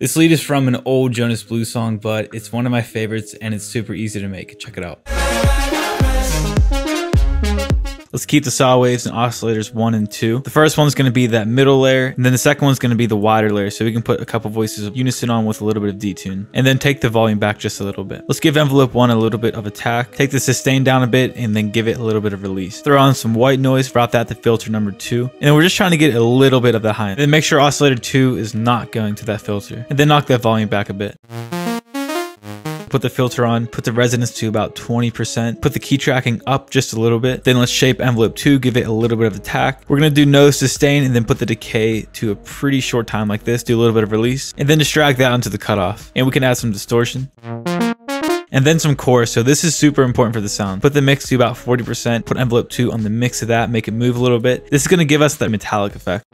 This lead is from an old Jonas Blue song, but it's one of my favorites and it's super easy to make. Check it out. Let's keep the saw waves and oscillators one and two. The first one's going to be that middle layer, and then the second one's going to be the wider layer, so we can put a couple voices of unison on with a little bit of detune. And then take the volume back just a little bit. Let's give envelope one a little bit of attack, take the sustain down a bit, and then give it a little bit of release. Throw on some white noise, route that to filter number two, and we're just trying to get a little bit of the high. And then make sure oscillator two is not going to that filter, and then knock that volume back a bit put the filter on, put the resonance to about 20%, put the key tracking up just a little bit. Then let's shape envelope two, give it a little bit of attack. We're gonna do no sustain and then put the decay to a pretty short time like this, do a little bit of release, and then just drag that onto the cutoff. And we can add some distortion and then some chorus. So this is super important for the sound. Put the mix to about 40%, put envelope 2 on the mix of that, make it move a little bit. This is to give us that metallic effect.